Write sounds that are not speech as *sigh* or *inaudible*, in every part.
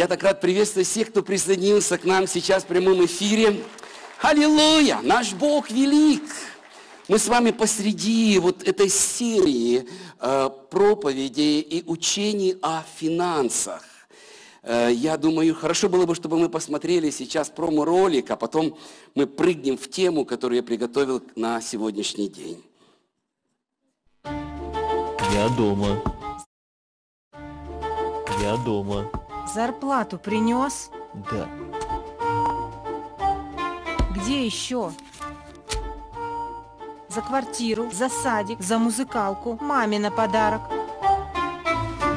я так рад приветствовать всех, кто присоединился к нам сейчас в прямом эфире. Аллилуйя! Наш Бог велик! Мы с вами посреди вот этой серии э, проповедей и учений о финансах. Э, я думаю, хорошо было бы, чтобы мы посмотрели сейчас промо-ролик, а потом мы прыгнем в тему, которую я приготовил на сегодняшний день. Я дома. Я дома. Зарплату принес? Да. Где еще? За квартиру, за садик, за музыкалку, маме на подарок.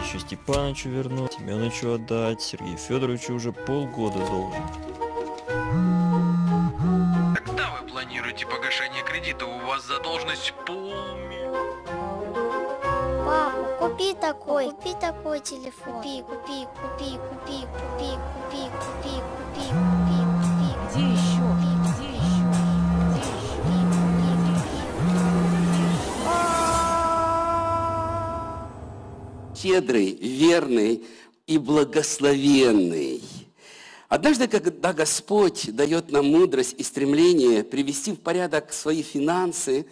Еще Степанычу вернуть, Семеновичу отдать, Сергею Федоровичу уже полгода должен. Когда вы планируете погашение кредита? У вас задолженность полмиллиона. Купи такой, купи такой телефон. Купи, купи, купи, купи, купи, купи, купи, купи, купи, купи. Где еще? Где еще? Где еще? щедрый, верный и благословенный. Однажды, когда Господь дает нам мудрость и стремление привести в порядок свои финансы,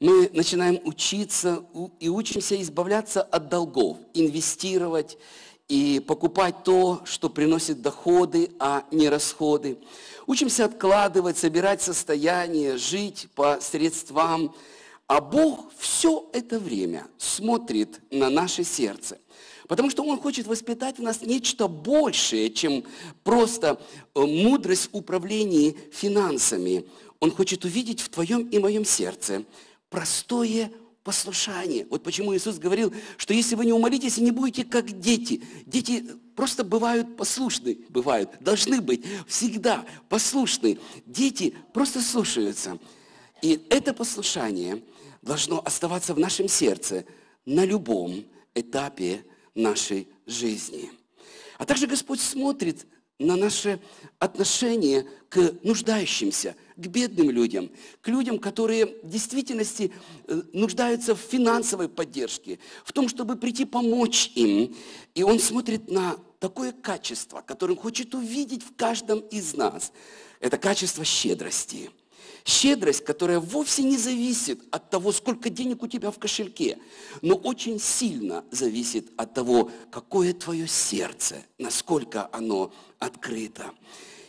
мы начинаем учиться и учимся избавляться от долгов, инвестировать и покупать то, что приносит доходы, а не расходы. Учимся откладывать, собирать состояние, жить по средствам, а Бог все это время смотрит на наше сердце. Потому что Он хочет воспитать в нас нечто большее, чем просто э, мудрость в управлении финансами. Он хочет увидеть в твоем и моем сердце простое послушание. Вот почему Иисус говорил, что если вы не умолитесь и не будете как дети, дети просто бывают послушны, бывают, должны быть всегда послушны. Дети просто слушаются. И это послушание должно оставаться в нашем сердце на любом этапе нашей жизни. А также Господь смотрит на наше отношение к нуждающимся, к бедным людям, к людям, которые в действительности э, нуждаются в финансовой поддержке, в том, чтобы прийти помочь им. И Он смотрит на такое качество, которое хочет увидеть в каждом из нас. Это качество щедрости – Щедрость, которая вовсе не зависит от того, сколько денег у тебя в кошельке, но очень сильно зависит от того, какое твое сердце, насколько оно открыто.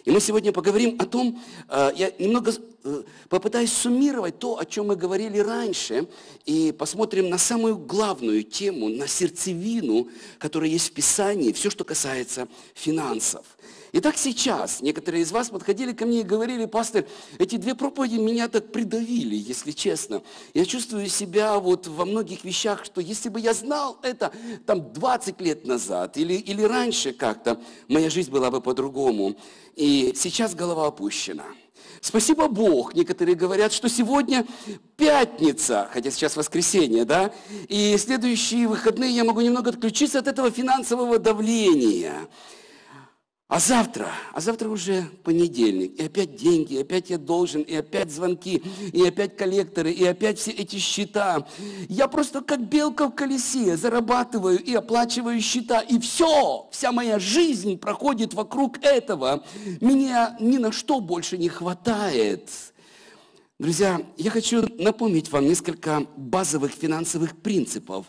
И мы сегодня поговорим о том, э, я немного э, попытаюсь суммировать то, о чем мы говорили раньше, и посмотрим на самую главную тему, на сердцевину, которая есть в Писании, все, что касается финансов. Итак, сейчас некоторые из вас подходили ко мне и говорили, пастор, эти две проповеди меня так придавили, если честно. Я чувствую себя вот во многих вещах, что если бы я знал это там 20 лет назад или, или раньше как-то, моя жизнь была бы по-другому. И сейчас голова опущена. Спасибо Бог. Некоторые говорят, что сегодня пятница, хотя сейчас воскресенье, да, и следующие выходные я могу немного отключиться от этого финансового давления. А завтра, а завтра уже понедельник, и опять деньги, и опять я должен, и опять звонки, и опять коллекторы, и опять все эти счета. Я просто как белка в колесе зарабатываю и оплачиваю счета, и все, вся моя жизнь проходит вокруг этого. Меня ни на что больше не хватает. Друзья, я хочу напомнить вам несколько базовых финансовых принципов,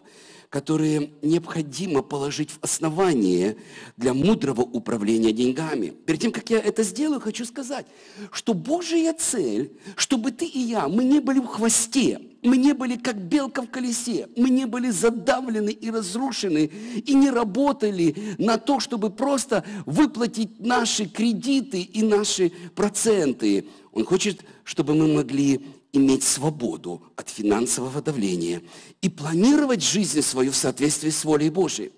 которые необходимо положить в основание для мудрого управления деньгами. Перед тем, как я это сделаю, хочу сказать, что Божья цель, чтобы ты и я, мы не были в хвосте, мы не были как белка в колесе, мы не были задавлены и разрушены, и не работали на то, чтобы просто выплатить наши кредиты и наши проценты. Он хочет, чтобы мы могли иметь свободу от финансового давления и планировать жизнь свою в соответствии с волей Божией.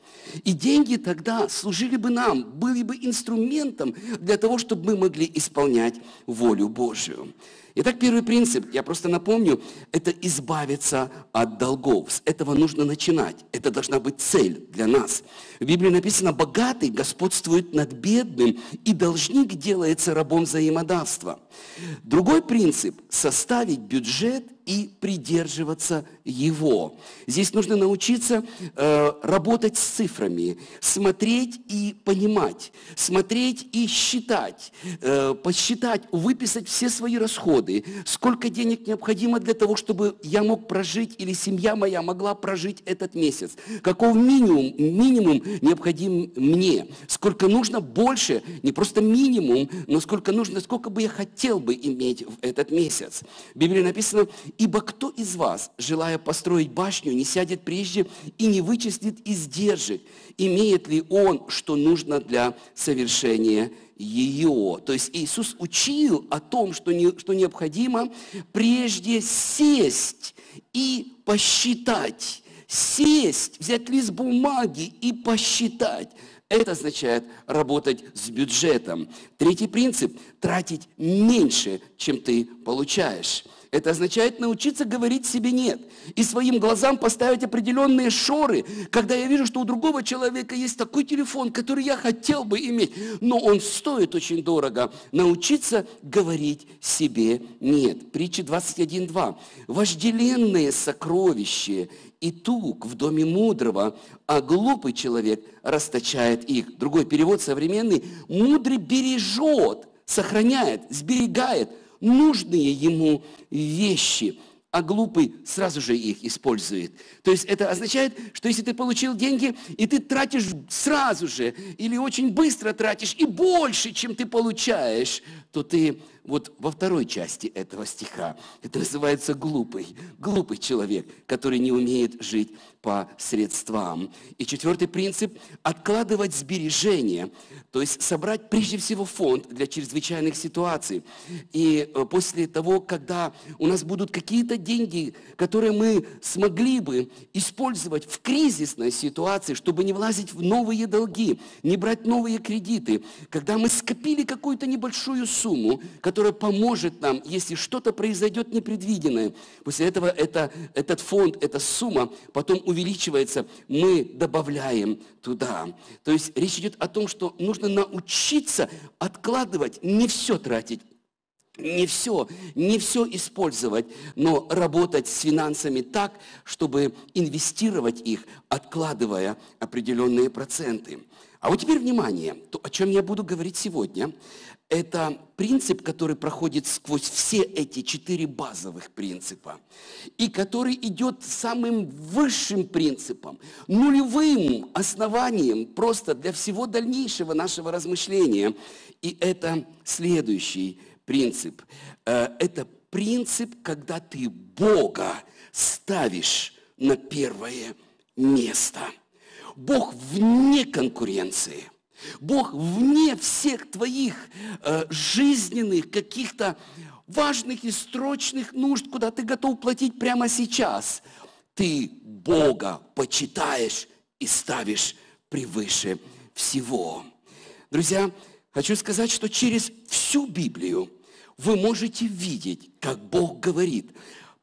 И деньги тогда служили бы нам, были бы инструментом для того, чтобы мы могли исполнять волю Божию. Итак, первый принцип, я просто напомню, это избавиться от долгов. С этого нужно начинать. Это должна быть цель для нас. В Библии написано, богатый господствует над бедным, и должник делается рабом взаимодавства. Другой принцип – составить бюджет и придерживаться его. Здесь нужно научиться э, работать с цифрами, смотреть и понимать, смотреть и считать, э, посчитать, выписать все свои расходы, сколько денег необходимо для того, чтобы я мог прожить или семья моя могла прожить этот месяц, каков минимум, минимум необходим мне, сколько нужно больше, не просто минимум, но сколько нужно, сколько бы я хотел бы иметь в этот месяц. В Библии написано, ибо кто из вас, желая построить башню, не сядет прежде и не вычислит издержек, имеет ли он, что нужно для совершения ее. То есть Иисус учил о том, что, не, что необходимо прежде сесть и посчитать. Сесть, взять лист бумаги и посчитать. Это означает работать с бюджетом. Третий принцип – тратить меньше, чем ты получаешь. Это означает научиться говорить себе «нет». И своим глазам поставить определенные шоры, когда я вижу, что у другого человека есть такой телефон, который я хотел бы иметь, но он стоит очень дорого. Научиться говорить себе «нет». Притча 21.2. «Вожделенные сокровища и тук в доме мудрого, а глупый человек расточает их». Другой перевод современный. «Мудрый бережет, сохраняет, сберегает – нужные ему вещи, а глупый сразу же их использует. То есть это означает, что если ты получил деньги, и ты тратишь сразу же, или очень быстро тратишь, и больше, чем ты получаешь, то ты вот во второй части этого стиха. Это называется глупый. Глупый человек, который не умеет жить по средствам. И четвертый принцип – откладывать сбережения, то есть собрать прежде всего фонд для чрезвычайных ситуаций. И э, после того, когда у нас будут какие-то деньги, которые мы смогли бы использовать в кризисной ситуации, чтобы не влазить в новые долги, не брать новые кредиты, когда мы скопили какую-то небольшую сумму, которая поможет нам, если что-то произойдет непредвиденное. После этого это, этот фонд, эта сумма потом увеличивается, мы добавляем туда. То есть речь идет о том, что нужно научиться откладывать, не все тратить, не все, не все использовать, но работать с финансами так, чтобы инвестировать их, откладывая определенные проценты. А вот теперь внимание, то, о чем я буду говорить сегодня, это принцип, который проходит сквозь все эти четыре базовых принципа, и который идет самым высшим принципом, нулевым основанием просто для всего дальнейшего нашего размышления. И это следующий принцип. Э, это принцип, когда ты Бога ставишь на первое место. Бог вне конкуренции. Бог вне всех твоих э, жизненных каких-то важных и строчных нужд, куда ты готов платить прямо сейчас. Ты Бога почитаешь и ставишь превыше всего. Друзья, хочу сказать, что через всю Библию вы можете видеть, как Бог говорит,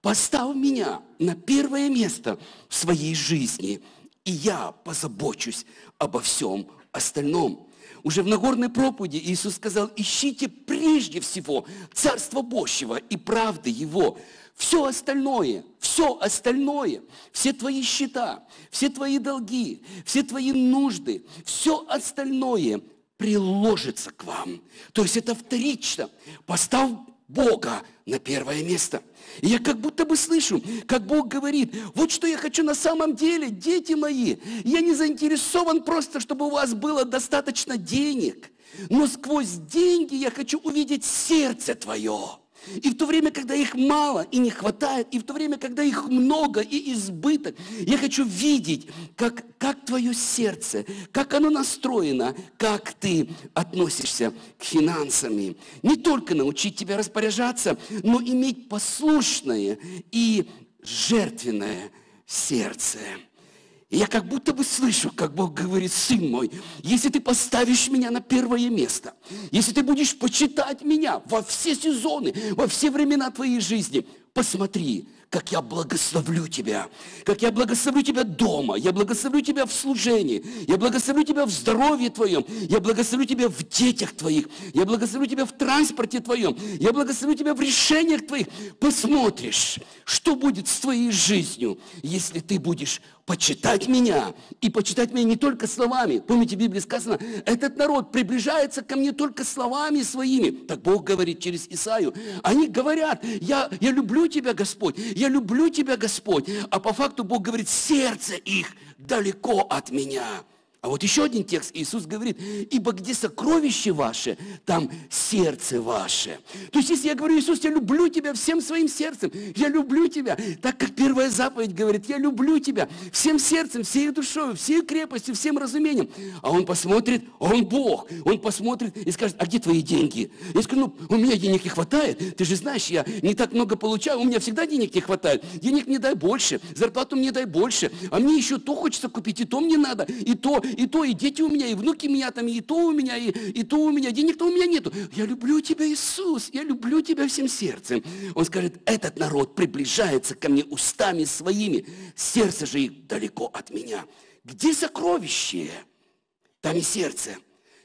поставь меня на первое место в своей жизни, и я позабочусь обо всем остальном. Уже в Нагорной проповеди Иисус сказал, ищите прежде всего Царство Божьего и правды Его. Все остальное, все остальное, все твои счета, все твои долги, все твои нужды, все остальное приложится к вам. То есть это вторично. Поставь Бога на первое место. И я как будто бы слышу, как Бог говорит, вот что я хочу на самом деле, дети мои, я не заинтересован просто, чтобы у вас было достаточно денег, но сквозь деньги я хочу увидеть сердце твое. И в то время, когда их мало и не хватает, и в то время, когда их много и избыток, я хочу видеть, как, как твое сердце, как оно настроено, как ты относишься к финансам. Не только научить тебя распоряжаться, но иметь послушное и жертвенное сердце. Я как будто бы слышу, как Бог говорит, сын мой, если ты поставишь меня на первое место, если ты будешь почитать меня во все сезоны, во все времена твоей жизни, посмотри, как я благословлю тебя, как я благословлю тебя дома, я благословлю тебя в служении, я благословлю тебя в здоровье твоем, я благословлю тебя в детях твоих, я благословлю тебя в транспорте твоем, я благословлю тебя в решениях твоих. Посмотришь, что будет с твоей жизнью, если ты будешь почитать меня. И почитать меня не только словами. Помните, в Библии сказано, этот народ приближается ко мне только словами своими. Так Бог говорит через Исаию. Они говорят, я, я люблю тебя, Господь, я люблю тебя, Господь. А по факту Бог говорит, сердце их далеко от меня. А вот еще один текст, Иисус говорит, ибо где сокровище ваше, там сердце ваше. То есть, если я говорю, Иисус, я люблю тебя всем своим сердцем, я люблю тебя, так как первая заповедь говорит, я люблю тебя всем сердцем, всей душой, всей крепостью, всем разумением. А он посмотрит, он Бог, он посмотрит и скажет, а где твои деньги? Я скажу, ну, у меня денег не хватает, ты же знаешь, я не так много получаю, у меня всегда денег не хватает, денег мне дай больше, зарплату мне дай больше, а мне еще то хочется купить, и то мне надо, и то, и то, и дети у меня, и внуки меня там, и то у меня, и, и то у меня, денег-то у меня нету. Я люблю тебя, Иисус, я люблю тебя всем сердцем. Он скажет, этот народ приближается ко мне устами своими, сердце же их далеко от меня. Где сокровище? Там и сердце.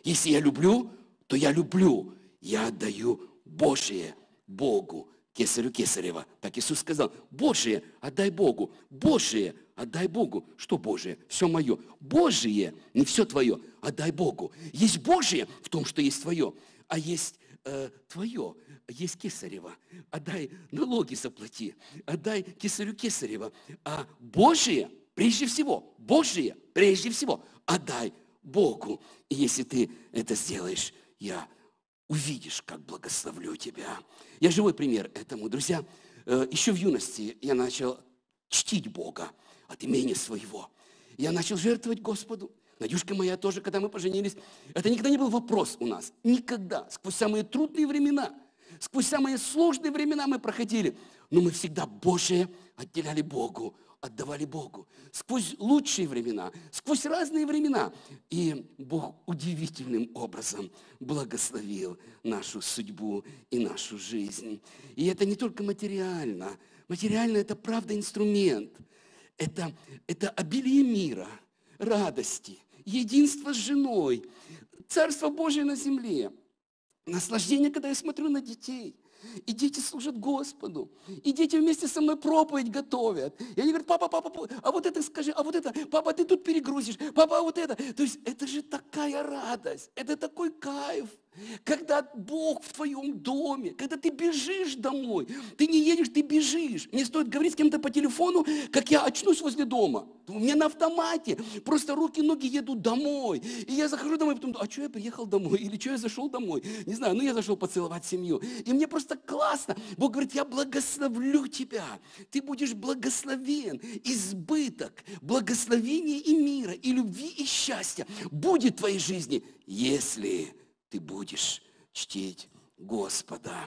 Если я люблю, то я люблю. Я отдаю Божие Богу, кесарю Кесарева. Так Иисус сказал, Божие отдай Богу, Божие отдай Богу. Что Божие? Все мое. Божие, не все твое, отдай Богу. Есть Божие в том, что есть твое, а есть э, твое, есть Кесарева. Отдай налоги заплати, отдай Кесарю Кесарева. А Божие, прежде всего, Божие, прежде всего, отдай Богу. И если ты это сделаешь, я увидишь, как благословлю тебя. Я живой пример этому. Друзья, э, еще в юности я начал чтить Бога от имени своего. Я начал жертвовать Господу. Надюшка моя тоже, когда мы поженились, это никогда не был вопрос у нас. Никогда. Сквозь самые трудные времена, сквозь самые сложные времена мы проходили. Но мы всегда Божие отделяли Богу, отдавали Богу. Сквозь лучшие времена, сквозь разные времена. И Бог удивительным образом благословил нашу судьбу и нашу жизнь. И это не только материально. Материально это правда инструмент. Это, это обилие мира, радости, единство с женой, Царство Божие на земле. Наслаждение, когда я смотрю на детей – и дети служат Господу. И дети вместе со мной проповедь готовят. И они говорят, папа, папа, а вот это скажи, а вот это, папа, ты тут перегрузишь, папа, а вот это. То есть это же такая радость, это такой кайф. Когда Бог в твоем доме, когда ты бежишь домой, ты не едешь, ты бежишь. Не стоит говорить с кем-то по телефону, как я очнусь возле дома. У меня на автомате. Просто руки, ноги едут домой. И я захожу домой, потом, а что я приехал домой? Или что я зашел домой? Не знаю, ну я зашел поцеловать семью. И мне просто классно. Бог говорит, я благословлю тебя. Ты будешь благословен. Избыток, благословения и мира, и любви, и счастья будет в твоей жизни, если ты будешь чтить Господа.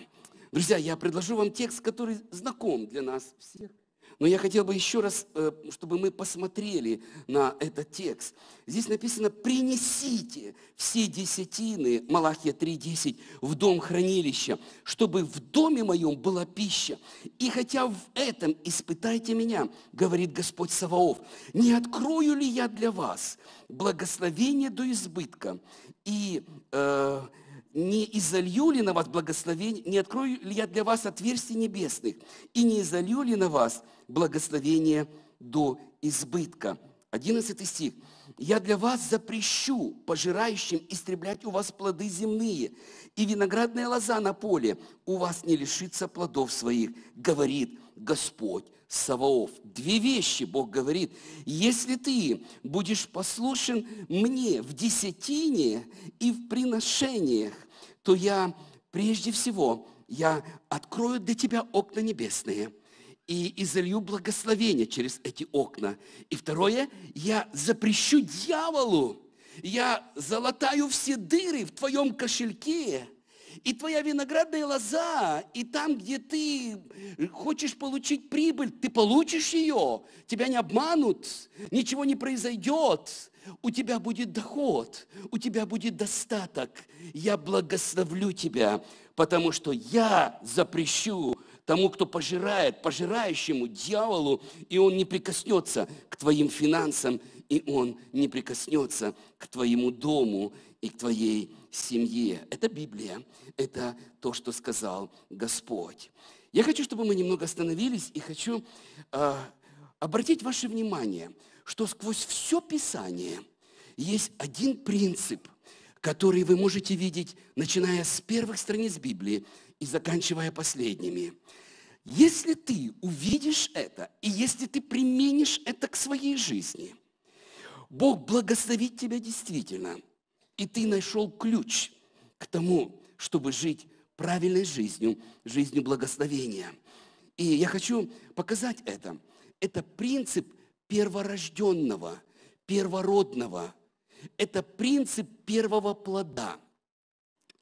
Друзья, я предложу вам текст, который знаком для нас всех. Но я хотел бы еще раз, э, чтобы мы посмотрели на этот текст. Здесь написано, принесите все десятины, Малахия 3.10, в дом хранилища, чтобы в доме моем была пища. И хотя в этом испытайте меня, говорит Господь Саваоф, не открою ли я для вас благословение до избытка и э, не изолью ли на вас благословение, не открою ли я для вас отверстий небесных, и не изолью ли на вас благословение до избытка. 11 стих. «Я для вас запрещу пожирающим истреблять у вас плоды земные, и виноградная лоза на поле у вас не лишится плодов своих, говорит Господь Саваоф. Две вещи Бог говорит. Если ты будешь послушен мне в десятине и в приношениях, то я прежде всего, я открою для тебя окна небесные и изолью благословение через эти окна. И второе, я запрещу дьяволу, я залатаю все дыры в твоем кошельке, и твоя виноградная лоза, и там, где ты хочешь получить прибыль, ты получишь ее, тебя не обманут, ничего не произойдет, у тебя будет доход, у тебя будет достаток. Я благословлю тебя, потому что я запрещу тому, кто пожирает, пожирающему дьяволу, и он не прикоснется к твоим финансам, и он не прикоснется к твоему дому и к твоей семье. Это Библия, это то, что сказал Господь. Я хочу, чтобы мы немного остановились, и хочу э, обратить ваше внимание, что сквозь все Писание есть один принцип, который вы можете видеть, начиная с первых страниц Библии и заканчивая последними. Если ты увидишь это, и если ты применишь это к своей жизни, Бог благословит тебя действительно, и ты нашел ключ к тому, чтобы жить правильной жизнью, жизнью благословения. И я хочу показать это. Это принцип перворожденного, первородного. Это принцип первого плода –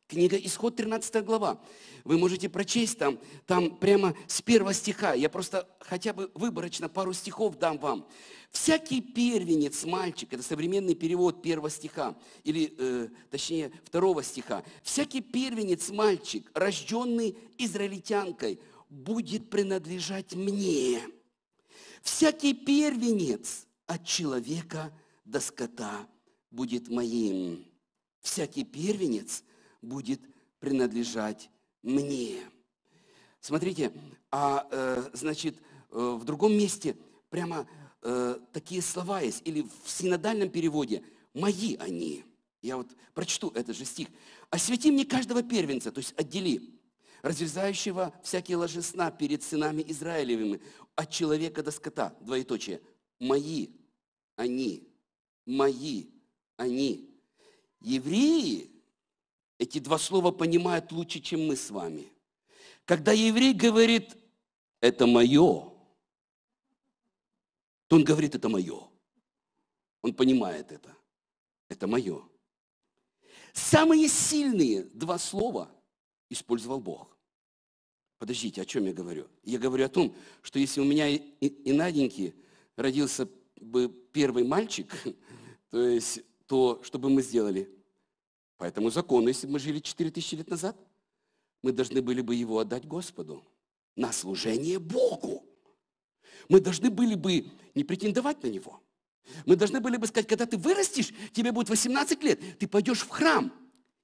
Книга Исход, 13 глава. Вы можете прочесть там, там прямо с первого стиха. Я просто хотя бы выборочно пару стихов дам вам. Всякий первенец, мальчик, это современный перевод первого стиха, или э, точнее второго стиха. Всякий первенец, мальчик, рожденный израильтянкой, будет принадлежать мне. Всякий первенец от человека до скота будет моим. Всякий первенец – будет принадлежать мне. Смотрите, а э, значит, э, в другом месте прямо э, такие слова есть, или в синодальном переводе «мои они». Я вот прочту этот же стих. «Освети мне каждого первенца», то есть отдели, разрезающего всякие ложи сна перед сынами Израилевыми, от человека до скота, двоеточие, «мои они», «мои они». Евреи эти два слова понимают лучше, чем мы с вами. Когда еврей говорит, это мое, то он говорит, это мое. Он понимает это. Это мое. Самые сильные два слова использовал Бог. Подождите, о чем я говорю? Я говорю о том, что если у меня и, Наденьки родился бы первый мальчик, *laughs* то есть то, что бы мы сделали? По этому закону, если бы мы жили 4000 лет назад, мы должны были бы его отдать Господу на служение Богу. Мы должны были бы не претендовать на него. Мы должны были бы сказать, когда ты вырастешь, тебе будет 18 лет, ты пойдешь в храм,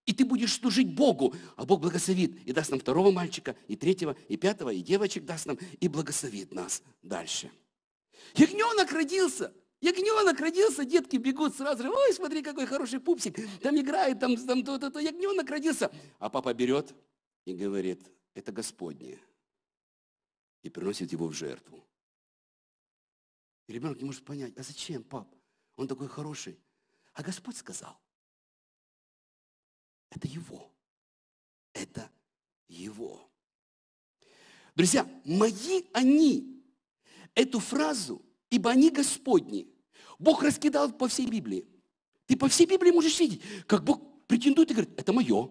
и ты будешь служить Богу, а Бог благословит и даст нам второго мальчика, и третьего, и пятого, и девочек даст нам, и благословит нас дальше. Ягненок родился, Ягненок родился, детки бегут сразу, ой, смотри, какой хороший пупсик, там играет, там, там то-то, то, ягненок родился. А папа берет и говорит, это Господне, и приносит его в жертву. И ребенок не может понять, а зачем, пап? Он такой хороший. А Господь сказал, это его. Это его. Друзья, мои они эту фразу, ибо они Господни, Бог раскидал по всей Библии. Ты по всей Библии можешь видеть, как Бог претендует и говорит, это мое,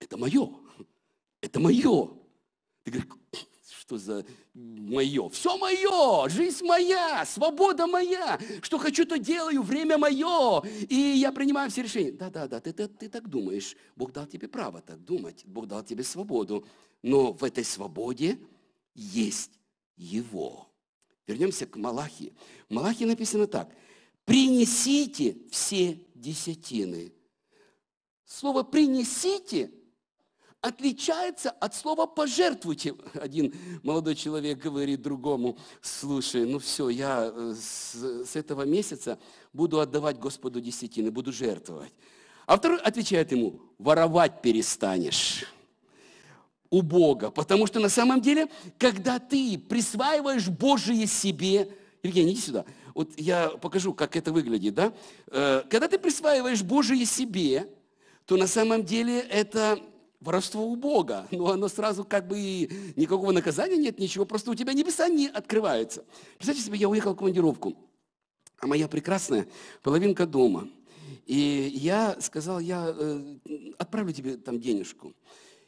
это мое, это мое. Ты говоришь, что за мое? Все мое, жизнь моя, свобода моя. Что хочу, то делаю, время мое. И я принимаю все решения. Да-да-да, ты, ты, ты так думаешь. Бог дал тебе право так думать. Бог дал тебе свободу. Но в этой свободе есть Его. Вернемся к Малахии. В Малахии написано так. Принесите все десятины. Слово «принесите» отличается от слова «пожертвуйте». Один молодой человек говорит другому, слушай, ну все, я э, с, с этого месяца буду отдавать Господу десятины, буду жертвовать. А второй отвечает ему, воровать перестанешь у Бога. Потому что на самом деле, когда ты присваиваешь Божие себе, Евгений, иди сюда, вот я покажу, как это выглядит, да? Э, когда ты присваиваешь Божие себе, то на самом деле это воровство у Бога. *laughs* Но оно сразу как бы никакого наказания нет, ничего, просто у тебя небеса не открываются. Представьте себе, я уехал в командировку, а моя прекрасная половинка дома. И я сказал, я э, отправлю тебе там денежку.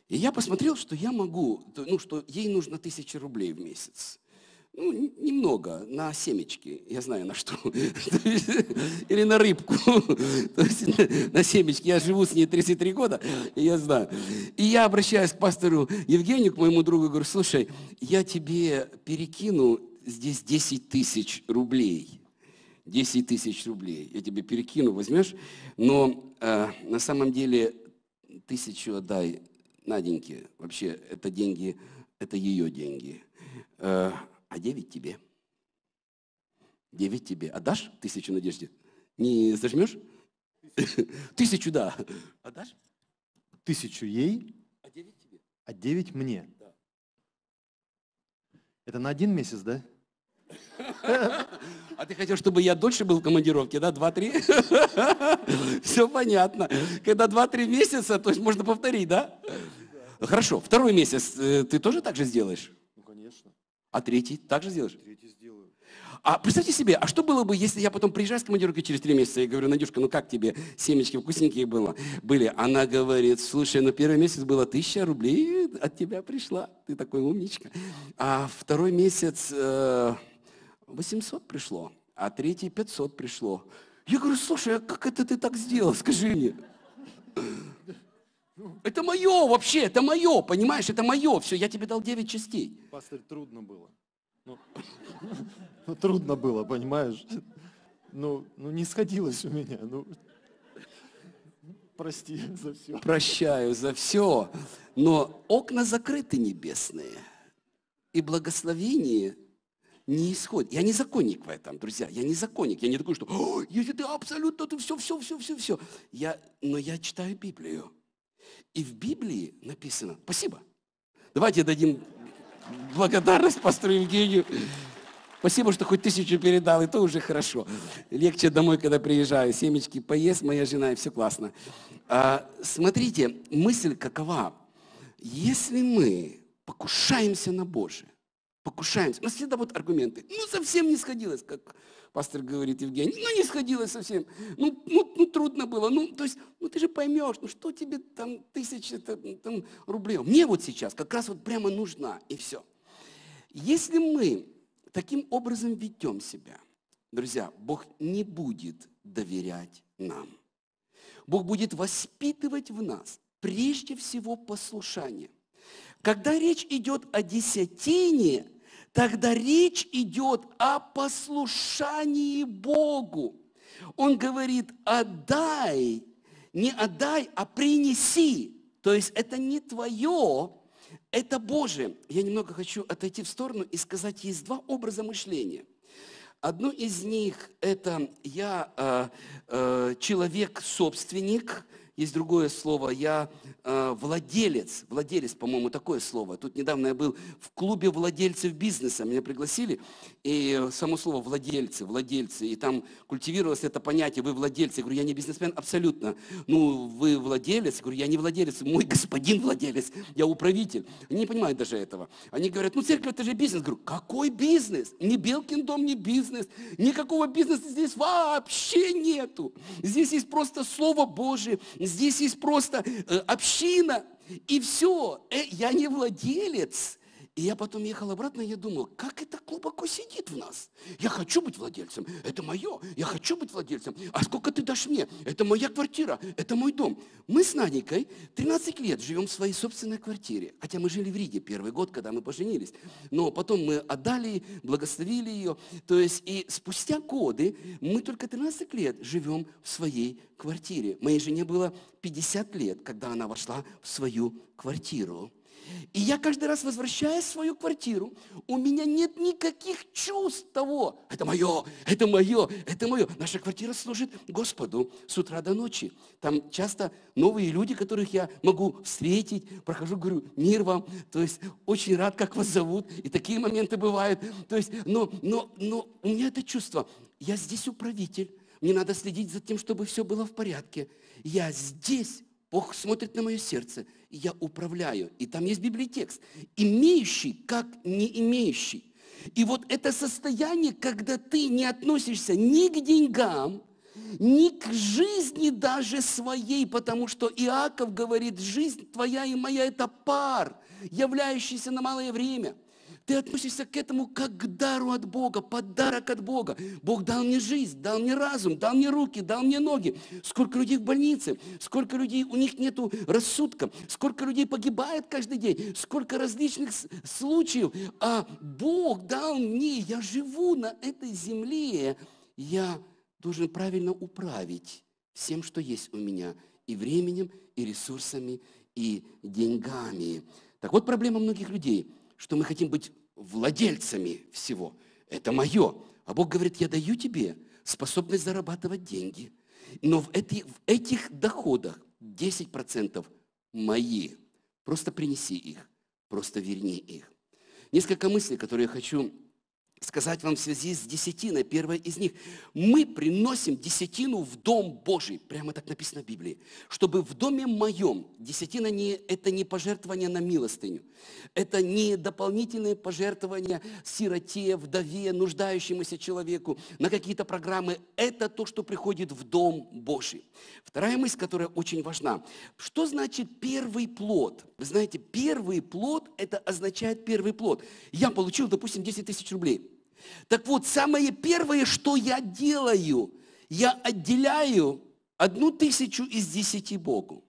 И я посмотрел, что я могу, ну, что ей нужно тысяча рублей в месяц. Ну, немного, на семечки, я знаю на что. *laughs* Или на рыбку. *laughs* То есть на семечки. Я живу с ней 33 года, и я знаю. И я обращаюсь к пастору Евгению, к моему другу, говорю, слушай, я тебе перекину здесь 10 тысяч рублей. 10 тысяч рублей. Я тебе перекину, возьмешь. Но э, на самом деле тысячу отдай Наденьке. Вообще, это деньги, это ее деньги. Э, а 9 тебе. 9 тебе. Отдашь тысячу Надежде? Не зажмешь? *laughs* Тысячу, да. Отдашь? Тысячу ей, А 9 тебе. а девять мне. Да. Это на один месяц, да? *laughs* А ты хотел, чтобы я дольше был в командировке, да? Два-три? *laughs* Все понятно. Когда два-три месяца, то есть можно повторить, да? Хорошо. Второй месяц э, ты тоже так же сделаешь? Ну, конечно. А третий также сделаешь? Третий сделаю. А представьте себе, а что было бы, если я потом приезжаю с командировки через три месяца и говорю, Надюшка, ну как тебе семечки вкусненькие было, были? Она говорит, слушай, ну первый месяц было тысяча рублей, от тебя пришла, ты такой умничка. А второй месяц э, 800 пришло, а третий 500 пришло. Я говорю, слушай, а как это ты так сделал, скажи мне? Это мое вообще, это мое, понимаешь, это мое. Все, я тебе дал 9 частей. Пастырь, трудно было. Ну, *laughs* ну, трудно было, понимаешь? Ну, ну, не сходилось у меня. Ну, прости за все. прощаю за все, но окна закрыты небесные, и благословение не исходит. Я не законник в этом, друзья, я не законник, я не такой, что «О, если ты абсолютно, ты все, все, все, все, все. Я, но я читаю Библию, и в Библии написано, спасибо, давайте дадим благодарность пастору Евгению. Спасибо, что хоть тысячу передал, и то уже хорошо. Легче домой, когда приезжаю. Семечки поест моя жена, и все классно. А, смотрите, мысль какова. Если мы покушаемся на Божие, покушаемся, у нас всегда вот аргументы. Ну, совсем не сходилось, как пастор говорит Евгений. Ну, не сходилось совсем. Ну, ну, ну, трудно было. Ну, то есть, ну, ты же поймешь, ну, что тебе там тысяча там, рублей. Мне вот сейчас как раз вот прямо нужна, и все. Если мы таким образом ведем себя, друзья, Бог не будет доверять нам. Бог будет воспитывать в нас прежде всего послушание. Когда речь идет о десятине, тогда речь идет о послушании Богу. Он говорит, отдай, не отдай, а принеси. То есть это не твое, это Божие. Я немного хочу отойти в сторону и сказать, есть два образа мышления. Одно из них – это я э, э, человек-собственник, есть другое слово, я э, владелец, владелец, по-моему, такое слово. Тут недавно я был в клубе владельцев бизнеса, меня пригласили, и само слово владельцы, владельцы, и там культивировалось это понятие, вы владельцы. Я говорю, я не бизнесмен, абсолютно. Ну, вы владелец? Я говорю, я не владелец, мой господин владелец, я управитель. Они не понимают даже этого. Они говорят, ну, церковь это же бизнес. Я говорю, какой бизнес? Ни Белкин дом, ни бизнес. Никакого бизнеса здесь вообще нету. Здесь есть просто Слово Божие, здесь есть просто э, община, и все. Э, я не владелец. И я потом ехал обратно, и я думал, как это глубоко сидит в нас. Я хочу быть владельцем, это мое. Я хочу быть владельцем. А сколько ты дашь мне? Это моя квартира, это мой дом. Мы с Наденькой 13 лет живем в своей собственной квартире. Хотя мы жили в Риге первый год, когда мы поженились. Но потом мы отдали, благословили ее. То есть и спустя годы мы только 13 лет живем в своей квартире. Моей жене было 50 лет, когда она вошла в свою квартиру. И я каждый раз возвращаясь в свою квартиру, у меня нет никаких чувств того, это мое, это мое, это мое. Наша квартира служит Господу с утра до ночи. Там часто новые люди, которых я могу встретить, прохожу, говорю, мир вам, то есть очень рад, как вас зовут, и такие моменты бывают. То есть, но, но, но у меня это чувство, я здесь управитель, мне надо следить за тем, чтобы все было в порядке. Я здесь Бог смотрит на мое сердце, и я управляю. И там есть библиотекст. Имеющий, как не имеющий. И вот это состояние, когда ты не относишься ни к деньгам, ни к жизни даже своей, потому что Иаков говорит, жизнь твоя и моя – это пар, являющийся на малое время. Ты относишься к этому как к дару от Бога, подарок от Бога. Бог дал мне жизнь, дал мне разум, дал мне руки, дал мне ноги. Сколько людей в больнице, сколько людей, у них нету рассудка, сколько людей погибает каждый день, сколько различных случаев. А Бог дал мне, я живу на этой земле, я должен правильно управить всем, что есть у меня, и временем, и ресурсами, и деньгами. Так вот проблема многих людей, что мы хотим быть владельцами всего. Это мое. А Бог говорит, я даю тебе способность зарабатывать деньги. Но в, эти- в этих доходах 10% мои. Просто принеси их, просто верни их. Несколько мыслей, которые я хочу сказать вам в связи с десятиной. Первая из них. Мы приносим десятину в Дом Божий. Прямо так написано в Библии. Чтобы в доме моем, десятина не, это не пожертвование на милостыню. Это не дополнительные пожертвования сироте, вдове, нуждающемуся человеку, на какие-то программы. Это то, что приходит в Дом Божий. Вторая мысль, которая очень важна. Что значит первый плод? Вы знаете, первый плод, это означает первый плод. Я получил, допустим, 10 тысяч рублей. Так вот, самое первое, что я делаю, я отделяю одну тысячу из десяти Богу.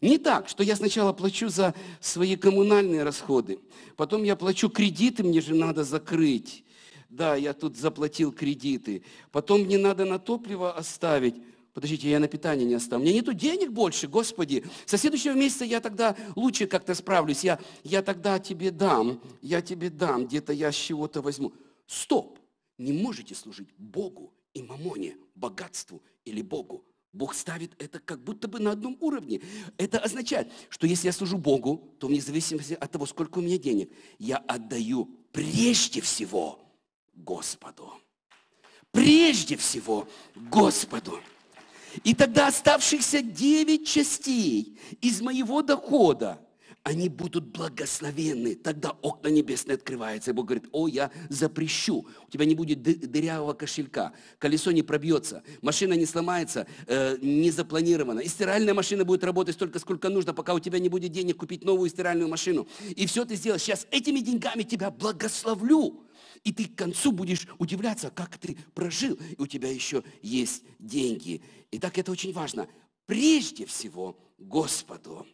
Не так, что я сначала плачу за свои коммунальные расходы, потом я плачу кредиты, мне же надо закрыть. Да, я тут заплатил кредиты. Потом мне надо на топливо оставить. Подождите, я на питание не оставлю. У меня нету денег больше, Господи. Со следующего месяца я тогда лучше как-то справлюсь. Я, я тогда тебе дам, я тебе дам, где-то я с чего-то возьму. Стоп! Не можете служить Богу и мамоне, богатству или Богу. Бог ставит это как будто бы на одном уровне. Это означает, что если я служу Богу, то вне зависимости от того, сколько у меня денег, я отдаю прежде всего Господу. Прежде всего Господу. И тогда оставшихся девять частей из моего дохода, они будут благословенны. Тогда окна небесные открываются. И Бог говорит, о, я запрещу. У тебя не будет ды- дырявого кошелька. Колесо не пробьется. Машина не сломается, э, не запланировано. И стиральная машина будет работать столько, сколько нужно, пока у тебя не будет денег купить новую стиральную машину. И все ты сделаешь. Сейчас этими деньгами тебя благословлю. И ты к концу будешь удивляться, как ты прожил, и у тебя еще есть деньги. Итак, это очень важно. Прежде всего Господу.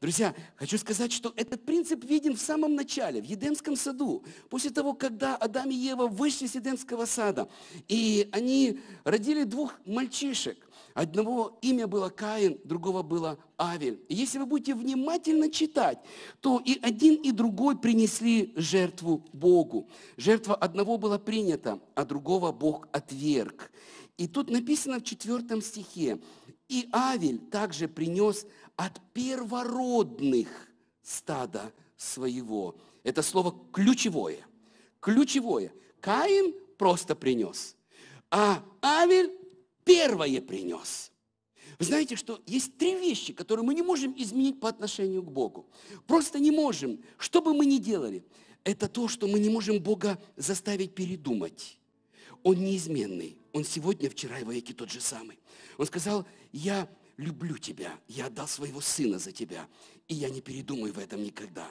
Друзья, хочу сказать, что этот принцип виден в самом начале, в Едемском саду. После того, когда Адам и Ева вышли из Едемского сада, и они родили двух мальчишек. Одного имя было Каин, другого было Авель. И если вы будете внимательно читать, то и один, и другой принесли жертву Богу. Жертва одного была принята, а другого Бог отверг. И тут написано в четвертом стихе, и Авель также принес от первородных стада своего. Это слово ключевое. Ключевое. Каин просто принес, а Авель первое принес. Вы знаете, что есть три вещи, которые мы не можем изменить по отношению к Богу. Просто не можем, что бы мы ни делали. Это то, что мы не можем Бога заставить передумать. Он неизменный. Он сегодня, вчера и веки тот же самый. Он сказал, я люблю тебя, я отдал своего сына за тебя, и я не передумаю в этом никогда.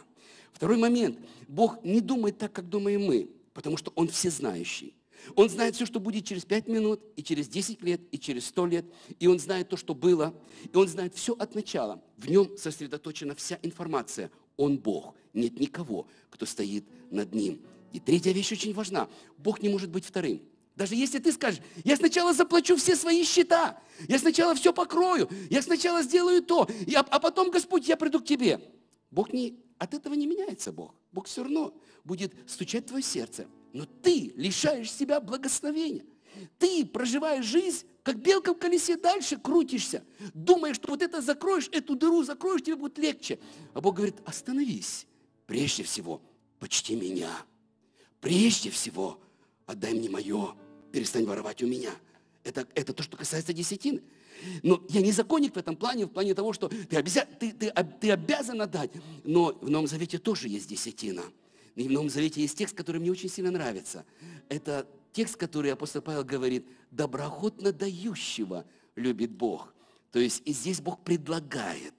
Второй момент. Бог не думает так, как думаем мы, потому что Он всезнающий. Он знает все, что будет через пять минут, и через 10 лет, и через 100 лет. И Он знает то, что было. И Он знает все от начала. В Нем сосредоточена вся информация. Он Бог. Нет никого, кто стоит над Ним. И третья вещь очень важна. Бог не может быть вторым. Даже если ты скажешь, я сначала заплачу все свои счета, я сначала все покрою, я сначала сделаю то, и, а, а потом, Господь, я приду к тебе. Бог не, от этого не меняется Бог. Бог все равно будет стучать в твое сердце. Но ты лишаешь себя благословения. Ты проживаешь жизнь, как белка в колесе, дальше крутишься. Думаешь, что вот это закроешь, эту дыру закроешь, тебе будет легче. А Бог говорит, остановись. Прежде всего, почти меня. Прежде всего, отдай мне мое, перестань воровать у меня. Это, это то, что касается десятины. Но я не законник в этом плане, в плане того, что ты, обяза, ты, ты, ты обязан отдать. Но в Новом Завете тоже есть десятина. И в Новом Завете есть текст, который мне очень сильно нравится. Это текст, который апостол Павел говорит, доброохотно дающего любит Бог. То есть и здесь Бог предлагает.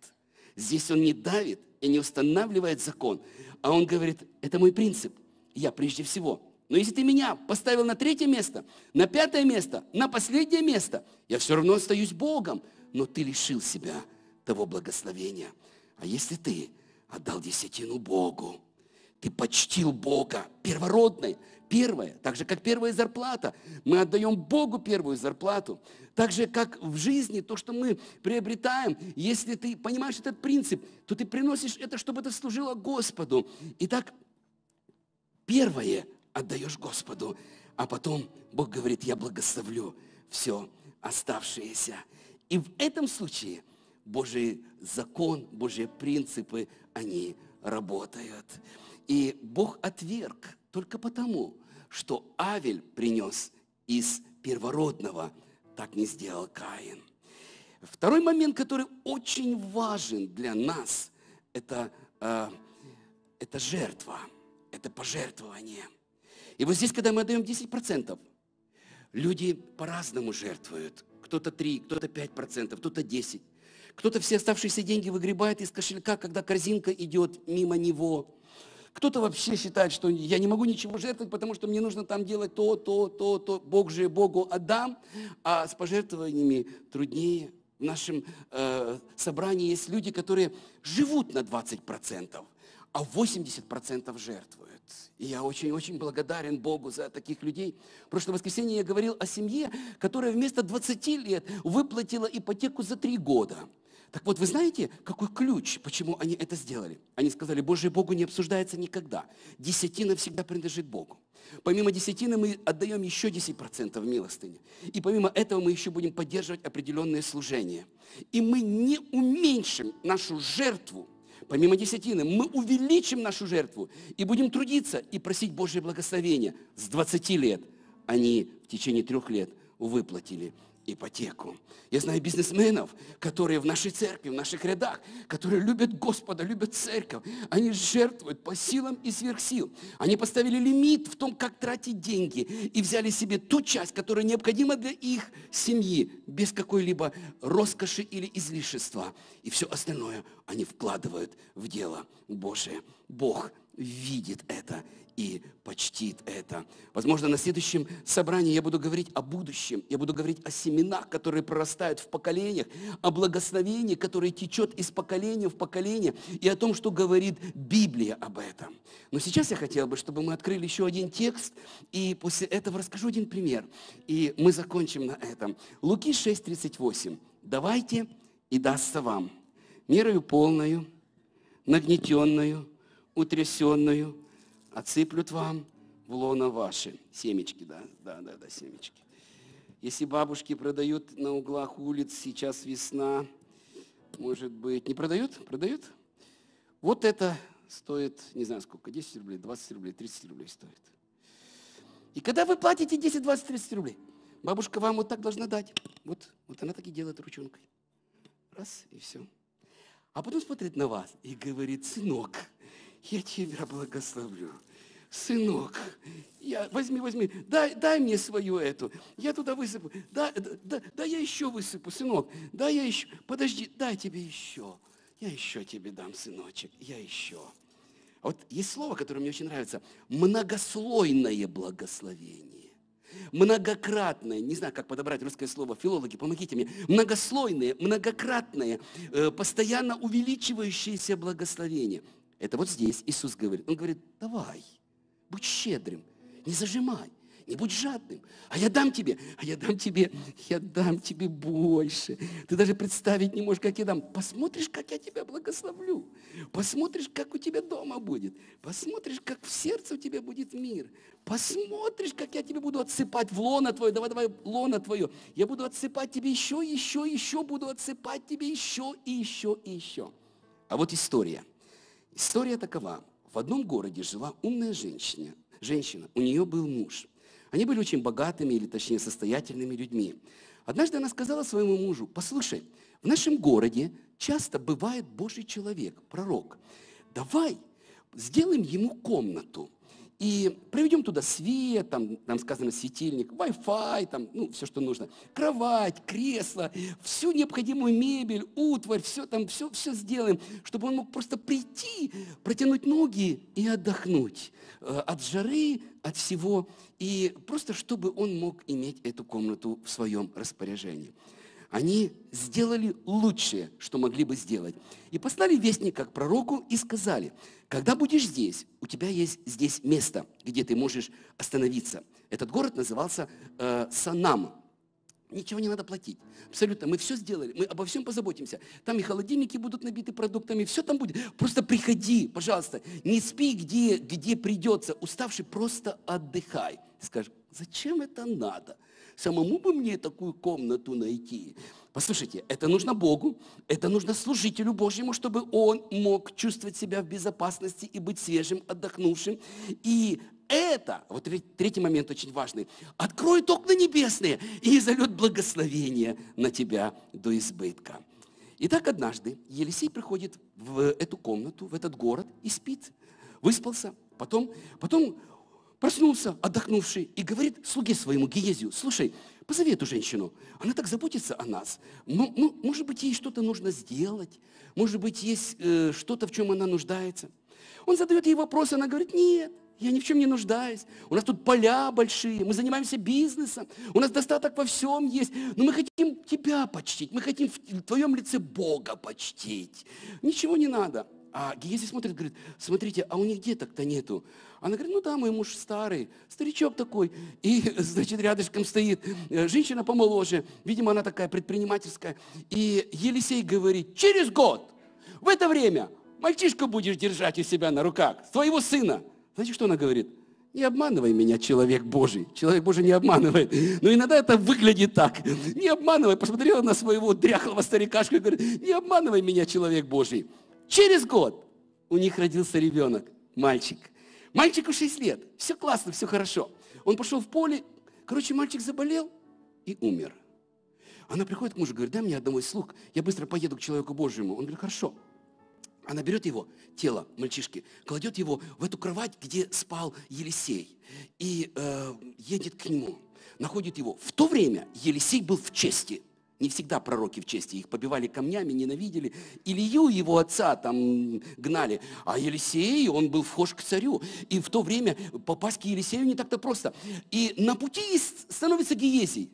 Здесь Он не давит и не устанавливает закон, а Он говорит, это мой принцип. я прежде всего. Но если ты меня поставил на третье место, на пятое место, на последнее место, я все равно остаюсь Богом, но ты лишил себя того благословения. А если ты отдал десятину Богу, ты почтил Бога, первородное, первое, так же, как первая зарплата. Мы отдаем Богу первую зарплату. Так же, как в жизни, то, что мы приобретаем, если ты понимаешь этот принцип, то ты приносишь это, чтобы это служило Господу. Итак, первое отдаешь Господу, а потом Бог говорит, я благословлю все оставшееся. И в этом случае Божий закон, Божьи принципы, они работают. И Бог отверг только потому, что Авель принес из первородного, так не сделал Каин. Второй момент, который очень важен для нас, это, э, это жертва, это пожертвование. И вот здесь, когда мы отдаем 10%, люди по-разному жертвуют. Кто-то 3, кто-то 5%, кто-то 10%. Кто-то все оставшиеся деньги выгребает из кошелька, когда корзинка идет мимо него. Кто-то вообще считает, что я не могу ничего жертвовать, потому что мне нужно там делать то, то, то, то. Бог же Богу отдам, а с пожертвованиями труднее. В нашем э, собрании есть люди, которые живут на 20%, а 80% жертвуют. И я очень-очень благодарен Богу за таких людей. В прошлое воскресенье я говорил о семье, которая вместо 20 лет выплатила ипотеку за 3 года. Так вот, вы знаете, какой ключ, почему они это сделали? Они сказали, Божий Богу не обсуждается никогда. Десятина всегда принадлежит Богу. Помимо десятины мы отдаем еще 10% милостыни. И помимо этого мы еще будем поддерживать определенные служения. И мы не уменьшим нашу жертву, помимо десятины, мы увеличим нашу жертву и будем трудиться и просить Божье благословения. С 20 лет они в течение трех лет выплатили ипотеку. Я знаю бизнесменов, которые в нашей церкви, в наших рядах, которые любят Господа, любят церковь. Они жертвуют по силам и сверх сил. Они поставили лимит в том, как тратить деньги. И взяли себе ту часть, которая необходима для их семьи, без какой-либо роскоши или излишества. И все остальное они вкладывают в дело Божие. Бог видит это и почтит это. Возможно, на следующем собрании я буду говорить о будущем, я буду говорить о семенах, которые прорастают в поколениях, о благословении, которое течет из поколения в поколение, и о том, что говорит Библия об этом. Но сейчас я хотел бы, чтобы мы открыли еще один текст, и после этого расскажу один пример, и мы закончим на этом. Луки 6:38. «Давайте, и дастся вам мерою полною, нагнетенную, утрясенную, отсыплют вам в лоно ваши. Семечки, да, да, да, да, семечки. Если бабушки продают на углах улиц, сейчас весна, может быть, не продают? Продают? Вот это стоит, не знаю сколько, 10 рублей, 20 рублей, 30 рублей стоит. И когда вы платите 10, 20, 30 рублей, бабушка вам вот так должна дать. Вот, вот она так и делает ручонкой. Раз, и все. А потом смотрит на вас и говорит, сынок, я тебя благословлю. Сынок, я, возьми, возьми, дай, дай мне свою эту, я туда высыпу, да, да, да я еще высыпу, сынок, да я еще, подожди, дай тебе еще, я еще тебе дам, сыночек, я еще. Вот есть слово, которое мне очень нравится, многослойное благословение. Многократное, не знаю, как подобрать русское слово, филологи, помогите мне, многослойное, многократное, э, постоянно увеличивающееся благословение – это вот здесь Иисус говорит. Он говорит, давай, будь щедрым, не зажимай, не будь жадным. А я дам тебе, а я дам тебе, я дам тебе больше. Ты даже представить не можешь, как я дам. Посмотришь, как я тебя благословлю. Посмотришь, как у тебя дома будет. Посмотришь, как в сердце у тебя будет мир. Посмотришь, как я тебе буду отсыпать в лоно твое. Давай, давай, лоно твое. Я буду отсыпать тебе еще, еще, еще. Буду отсыпать тебе еще, и еще, и еще. А вот история – История такова. В одном городе жила умная женщина. Женщина. У нее был муж. Они были очень богатыми, или точнее состоятельными людьми. Однажды она сказала своему мужу, послушай, в нашем городе часто бывает Божий человек, пророк. Давай сделаем ему комнату и проведем туда свет, там, там сказано светильник, Wi-Fi, там, ну, все, что нужно, кровать, кресло, всю необходимую мебель, утварь, все там, все, все сделаем, чтобы он мог просто прийти, протянуть ноги и отдохнуть э, от жары, от всего, и просто чтобы он мог иметь эту комнату в своем распоряжении. Они сделали лучшее, что могли бы сделать. И послали вестника к пророку и сказали, когда будешь здесь, у тебя есть здесь место, где ты можешь остановиться. Этот город назывался э, Санам. Ничего не надо платить. Абсолютно. Мы все сделали. Мы обо всем позаботимся. Там и холодильники будут набиты продуктами. Все там будет. Просто приходи, пожалуйста. Не спи, где, где придется. Уставший, просто отдыхай. Скажешь, зачем это надо? Самому бы мне такую комнату найти. Послушайте, это нужно Богу, это нужно служителю Божьему, чтобы он мог чувствовать себя в безопасности и быть свежим, отдохнувшим. И это, вот третий момент очень важный, откроет окна небесные и зальет благословение на тебя до избытка. Итак, однажды Елисей приходит в эту комнату, в этот город и спит. Выспался. Потом, потом проснулся, отдохнувший, и говорит слуге своему Гиезию, слушай, позови эту женщину, она так заботится о нас. Ну, ну может быть, ей что-то нужно сделать, может быть, есть э, что-то, в чем она нуждается. Он задает ей вопрос, она говорит, нет, я ни в чем не нуждаюсь. У нас тут поля большие, мы занимаемся бизнесом, у нас достаток во всем есть. Но мы хотим тебя почтить, мы хотим в твоем лице Бога почтить. Ничего не надо. А Гиези смотрит, говорит, смотрите, а у них деток-то нету. Она говорит, ну да, мой муж старый, старичок такой. И, *laughs* значит, рядышком стоит э, женщина помоложе, видимо, она такая предпринимательская. И Елисей говорит, через год, в это время, мальчишку будешь держать у себя на руках, своего сына. Знаете, что она говорит? Не обманывай меня, человек Божий. Человек Божий не обманывает. Но иногда это выглядит так. Не обманывай. Посмотрела на своего дряхлого старикашка и говорит, не обманывай меня, человек Божий. Через год у них родился ребенок, мальчик. Мальчику 6 лет. Все классно, все хорошо. Он пошел в поле. Короче, мальчик заболел и умер. Она приходит к мужу, говорит, дай мне одного из слуг, я быстро поеду к человеку Божьему. Он говорит, хорошо. Она берет его, тело мальчишки, кладет его в эту кровать, где спал Елисей, и э, едет к нему, находит его. В то время Елисей был в чести. Не всегда пророки в чести. Их побивали камнями, ненавидели. Илью, его отца, там гнали. А Елисей, он был вхож к царю. И в то время попасть к Елисею не так-то просто. И на пути становится Гиезий.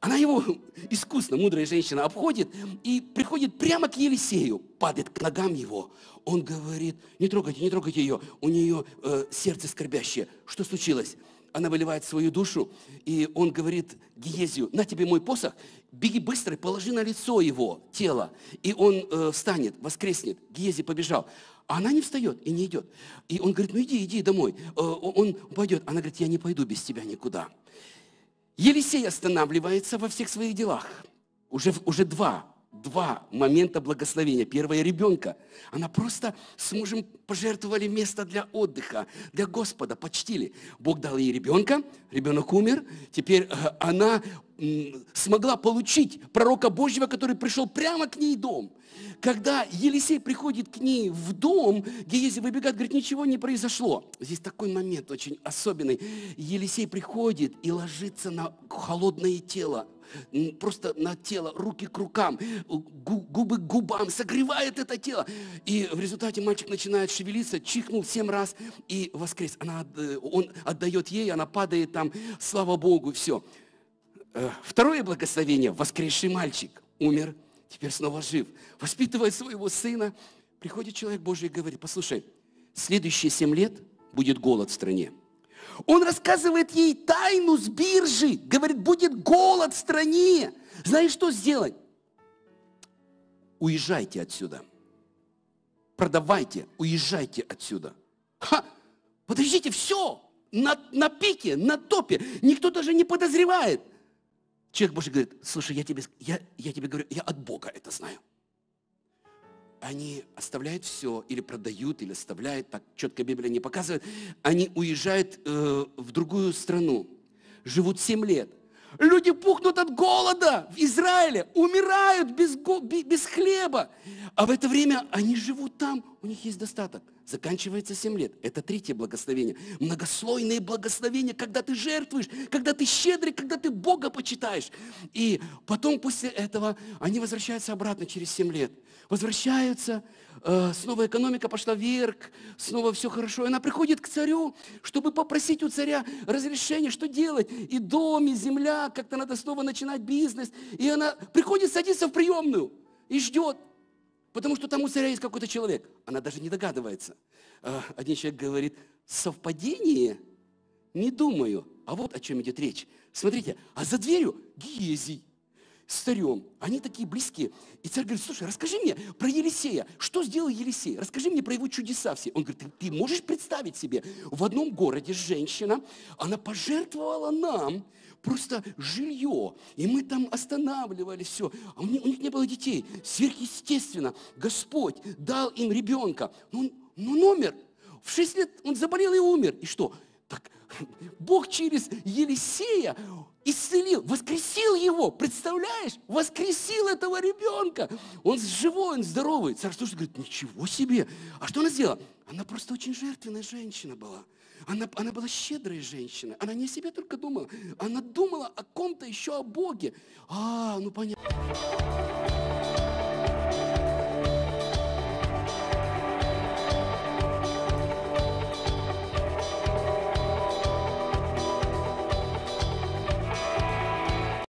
Она его *laughs* искусно, мудрая женщина, обходит и приходит прямо к Елисею, падает к ногам его. Он говорит, не трогайте, не трогайте ее, у нее э, сердце скорбящее. Что случилось? Она выливает свою душу, и он говорит Гиезию, на тебе мой посох, беги быстро, положи на лицо его, тело, и он э, встанет, воскреснет. Гиези побежал. А она не встает и не идет. И он говорит, ну иди, иди домой. Э, он пойдет. Она говорит, я не пойду без тебя никуда. Елисей останавливается во всех своих делах. Уже, уже два два момента благословения. Первое – ребенка. Она просто с мужем пожертвовали место для отдыха, для Господа, почтили. Бог дал ей ребенка, ребенок умер. Теперь э, она смогла получить пророка Божьего, который пришел прямо к ней дом. Когда Елисей приходит к ней в дом, Геези выбегает, говорит, ничего не произошло. Здесь такой момент очень особенный. Елисей приходит и ложится на холодное тело просто на тело, руки к рукам, губы к губам, согревает это тело. И в результате мальчик начинает шевелиться, чихнул семь раз и воскрес. Она, он отдает ей, она падает там, слава Богу, все. Э, второе благословение, воскресший мальчик, умер, теперь снова жив, воспитывает своего сына. Приходит человек Божий и говорит, послушай, следующие семь лет будет голод в стране. Он рассказывает ей тайну с биржи. Говорит, будет голод в стране. Знаешь, что сделать? Уезжайте отсюда. Продавайте, уезжайте отсюда. Ха! Подождите, все, на, на пике, на топе. Никто даже не подозревает. Человек Божий говорит, слушай, я тебе, я, я тебе говорю, я от Бога это знаю они оставляют все, или продают, или оставляют, так четко Библия не показывает, они уезжают э, в другую страну, живут 7 лет. Люди пухнут от голода в Израиле, умирают без, без хлеба. А в это время они живут там у них есть достаток. Заканчивается 7 лет. Это третье благословение. Многослойные благословения, когда ты жертвуешь, когда ты щедрый, когда ты Бога почитаешь. И потом после этого они возвращаются обратно через 7 лет. Возвращаются, э, снова экономика пошла вверх, снова все хорошо. И она приходит к царю, чтобы попросить у царя разрешения, что делать. И дом, и земля, как-то надо снова начинать бизнес. И она приходит, садится в приемную и ждет. Потому что там у царя есть какой-то человек. Она даже не догадывается. А, Один человек говорит, совпадение? Не думаю. А вот о чем идет речь. Смотрите, а за дверью Гиезий с царем. Они такие близкие. И царь говорит, слушай, расскажи мне про Елисея. Что сделал Елисей? Расскажи мне про его чудеса все. Он говорит, ты, ты можешь представить себе, в одном городе женщина, она пожертвовала нам просто жилье. И мы там останавливались, все. А у них, у них не было детей. Сверхъестественно, Господь дал им ребенка. Но он, но он умер. В 6 лет он заболел и умер. И что? Бог через Елисея исцелил, воскресил его, представляешь? Воскресил этого ребенка. Он живой, он здоровый. Царь слушает, говорит, ничего себе. А что она сделала? Она просто очень жертвенная женщина была. Она, она была щедрой женщиной. Она не о себе только думала. Она думала о ком-то еще, о Боге. А, ну понятно.